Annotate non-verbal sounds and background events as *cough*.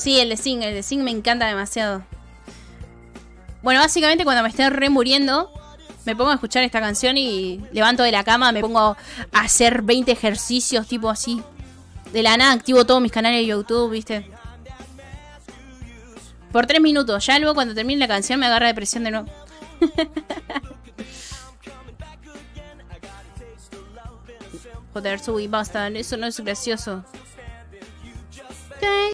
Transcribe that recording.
Sí, el de Sing, el de Sing me encanta demasiado. Bueno, básicamente cuando me esté re muriendo, me pongo a escuchar esta canción y levanto de la cama, me pongo a hacer 20 ejercicios, tipo así. De la nada activo todos mis canales de YouTube, ¿viste? Por tres minutos. Ya luego cuando termine la canción me agarra depresión de nuevo. *laughs* Joder, subí, basta. Eso no es gracioso.